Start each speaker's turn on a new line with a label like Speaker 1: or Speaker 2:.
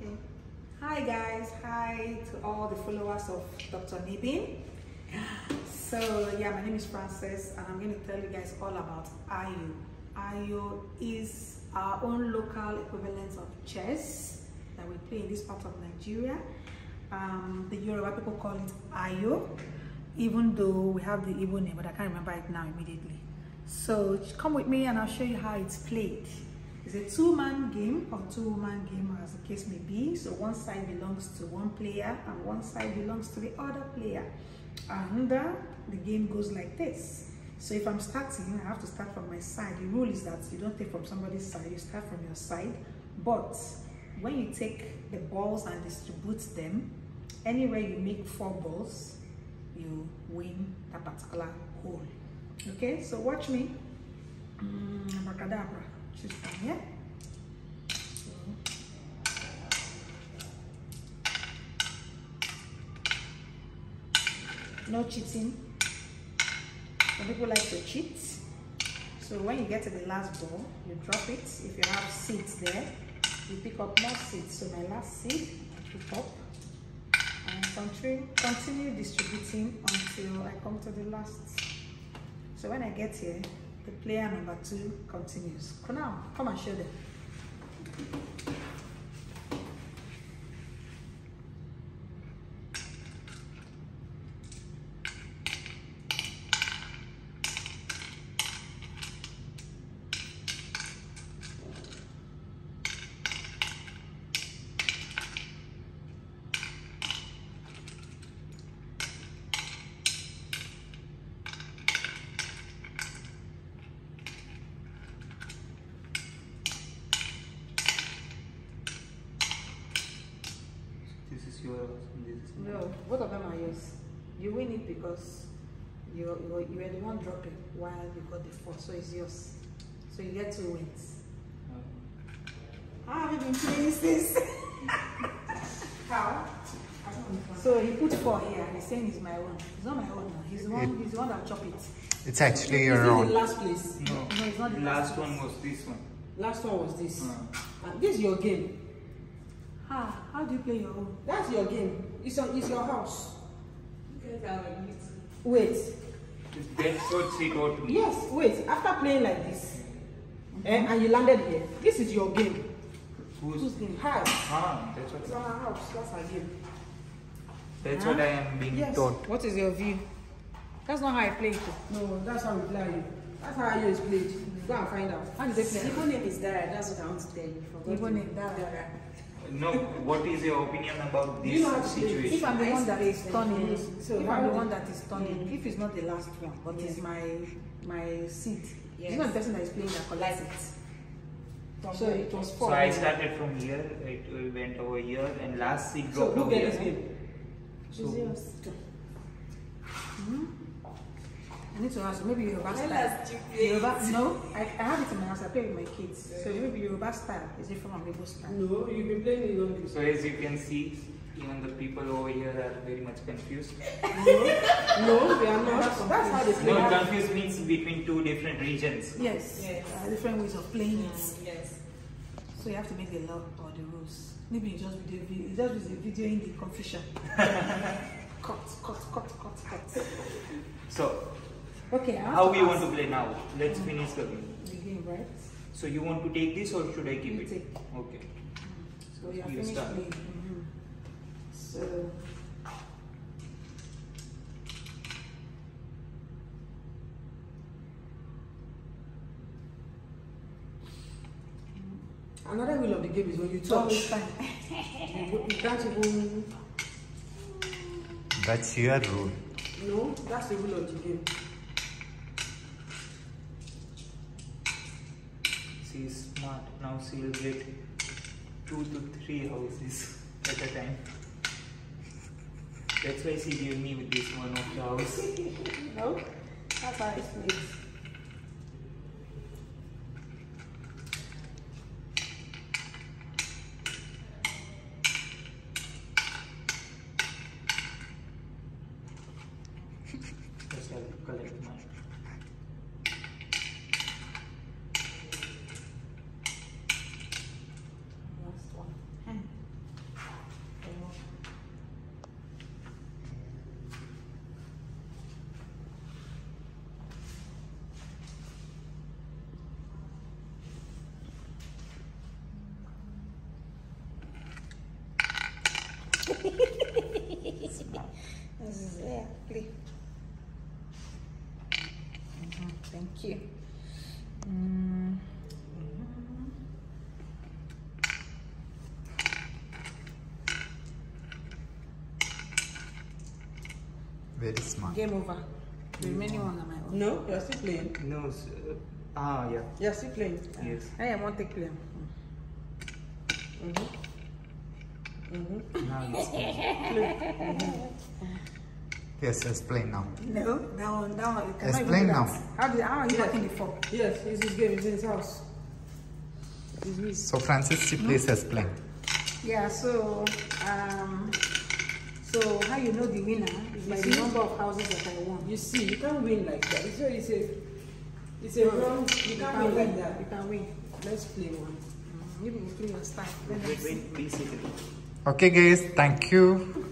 Speaker 1: Okay. Hi guys. Hi to all the followers of Dr. Nibin. So yeah, my name is Frances and I'm going to tell you guys all about Ayo. Ayo is our own local equivalent of chess that we play in this part of Nigeria. Um, the Yoruba people call it Ayo, even though we have the Igbo name, but I can't remember it now immediately. So come with me and I'll show you how it's played. It's a two-man game or two-woman game as the case may be. So one side belongs to one player and one side belongs to the other player. And uh, the game goes like this. So if I'm starting, I have to start from my side. The rule is that you don't take from somebody's side, you start from your side. But when you take the balls and distribute them, anywhere you make four balls, you win that particular hole. Okay, so watch me. Mm, abracadabra. From here. No cheating. Some people like to cheat. So when you get to the last ball, you drop it. If you have seeds there, you pick up more seeds. So my last seed, I pick up and continue distributing until I come to the last. So when I get here, the player number two continues. Now, come and show them.
Speaker 2: Is yours. This is.
Speaker 1: No, both of them are yours. You win it because you, you, were- you were the one dropping while you got the four, so it's yours. So you get two wins. How have you been playing since? How? So he put four here and he's saying it's my own. It's not my own now. He's the one, he's the one that chop it.
Speaker 3: It's actually
Speaker 4: Is
Speaker 3: your
Speaker 4: it the last place?
Speaker 2: No.
Speaker 1: No, it's not the
Speaker 2: last
Speaker 1: last
Speaker 2: one
Speaker 1: place.
Speaker 2: was this one.
Speaker 4: Last one was this.
Speaker 2: Uh,
Speaker 4: And this is your game.
Speaker 1: How? How do you play your own?
Speaker 4: That's your game. It's your, it's your house. Wait.
Speaker 2: that's what she taught me.
Speaker 4: Yes, wait. After playing like this, eh, and you landed here, this is your game.
Speaker 2: Who's
Speaker 1: Whose game?
Speaker 4: Hi.
Speaker 2: Ah, that's what
Speaker 4: It's
Speaker 2: what.
Speaker 4: our house. That's our game.
Speaker 2: That's what I am being
Speaker 4: Yes.
Speaker 2: taught.
Speaker 1: What is your view? That's not how I play it.
Speaker 4: No, that's how we play you. That's how you is played. Go and find out.
Speaker 1: How do they play?
Speaker 5: Igbo name is Dara, that's what I want to tell you. Forgot
Speaker 1: Igbo
Speaker 5: to-
Speaker 1: name, Dara.
Speaker 2: No, what is your opinion about this
Speaker 4: you know how?
Speaker 1: If
Speaker 2: situation?
Speaker 1: I'm the one that is turning,
Speaker 4: Mm. So
Speaker 1: if I'm the one that is turning,
Speaker 5: Mm.
Speaker 1: if it's not the last one, but it's my my seat,
Speaker 5: Yes.
Speaker 1: it's not the person that is playing that collects it. So it was four. So.
Speaker 2: I started from here, it went over here, and last seat
Speaker 4: So
Speaker 2: dropped
Speaker 4: who
Speaker 2: over
Speaker 4: get
Speaker 2: here.
Speaker 4: this game?
Speaker 2: So,
Speaker 5: It's yours.
Speaker 1: Hmm? I need to ask. Maybe Yoruba
Speaker 5: Tell
Speaker 1: style.
Speaker 5: us you play
Speaker 1: Yoruba,
Speaker 5: it.
Speaker 1: no, I, I have it in my house. I play with my kids. So maybe Yoruba style is different from Igbo style.
Speaker 4: No, you've been playing it on this.
Speaker 2: so as you can see, even the people over here are very much confused.
Speaker 4: No, no, we are not. That's how they play.
Speaker 2: No, confused means between two different regions.
Speaker 1: Yes,
Speaker 5: Yes.
Speaker 1: Uh, different ways of playing it.
Speaker 5: Mm, yes.
Speaker 1: So you have to make the law or the rules. Maybe you just video, you just use a video in the confusion. cut, cut, cut, cut, cut.
Speaker 2: So,
Speaker 1: Okay,
Speaker 2: how
Speaker 1: to
Speaker 2: we want to play now? Let's finish the game.
Speaker 1: the game, right?
Speaker 2: So you want to take this or should I keep
Speaker 1: You
Speaker 2: it?
Speaker 1: take.
Speaker 2: Okay.
Speaker 1: So we
Speaker 2: You start.
Speaker 1: playing. Mhm. So
Speaker 4: Another rule of the game is when you
Speaker 1: don't
Speaker 4: touch, you, you can't even.
Speaker 3: That's your rule.
Speaker 4: No, that's the rule of the game.
Speaker 2: Is smart. Now she will get two to three houses at a time. That's why she gave me with this one of the house.
Speaker 1: No, that's how it's is yeah, play. Mhm, Thank you. Mm.
Speaker 3: Very smart.
Speaker 1: Game over. The remaining one am I own?
Speaker 4: No, you're still playing.
Speaker 2: No, s- uh, ah, yeah,
Speaker 4: You're still playing.
Speaker 2: yes.
Speaker 1: I am want take play.
Speaker 4: Mm-hmm. Mm-hmm.
Speaker 2: Now it's
Speaker 3: Yes, explain now.
Speaker 1: No, that one, that one. You cannot even
Speaker 3: Explain now.
Speaker 1: How did how are you working before?
Speaker 4: Yes, it's his game. It's in his house. It's his.
Speaker 3: So Francis, please explain.
Speaker 1: Yeah. So um, so how you know the winner is by the number of houses that I won.
Speaker 4: You see, you can't win like that. It's very it's a it's a wrong. You
Speaker 1: You
Speaker 4: can't
Speaker 1: can
Speaker 4: win like that.
Speaker 1: You can win.
Speaker 4: Let's play one.
Speaker 1: Maybe you play your style. Let
Speaker 2: wait,
Speaker 1: us
Speaker 2: wait, be.
Speaker 3: Okay, guys. Thank you.